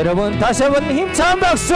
여러분 다시 한번 힘찬 박수!